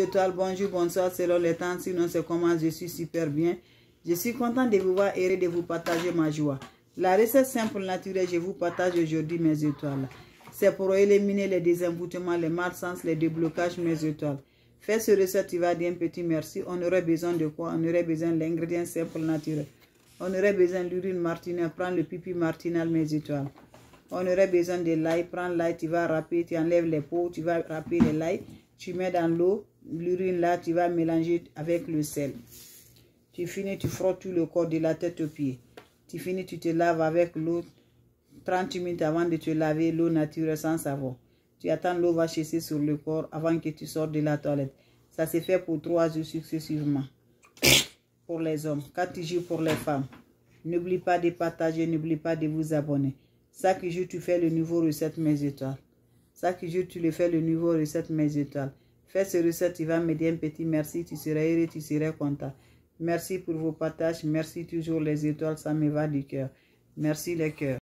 étoiles, bonjour, bonsoir, selon les temps, sinon c'est comment je suis super bien. Je suis content de vous voir et de vous partager ma joie. La recette simple naturelle, je vous partage aujourd'hui mes étoiles. C'est pour éliminer les désenvoûtements, les malsens, les déblocages, mes étoiles. Fais ce recette, tu vas dire un petit merci. On aurait besoin de quoi? On aurait besoin de l'ingrédient simple naturel. On aurait besoin de l'urine martinelle. Prends le pipi martinal, mes étoiles. On aurait besoin de l'ail. Prends l'ail, tu vas râper, tu enlèves les peaux, tu vas râper l'ail. Tu mets dans l'eau, l'urine là, tu vas mélanger avec le sel. Tu finis, tu frottes tout le corps de la tête aux pieds. Tu finis, tu te laves avec l'eau 30 minutes avant de te laver, l'eau naturelle sans savon. Tu attends l'eau va chasser sur le corps avant que tu sortes de la toilette. Ça se fait pour trois jours successivement. Pour les hommes. Quatre jours pour les femmes. N'oublie pas de partager, n'oublie pas de vous abonner. Chaque jour, tu fais le nouveau recette mes étoiles. Chaque jour, tu le fais le nouveau recette mes étoiles. Fais ce recette, tu vas me dire un petit merci, tu seras heureux, tu seras content. Merci pour vos partages, merci toujours les étoiles, ça me va du cœur. Merci les cœurs.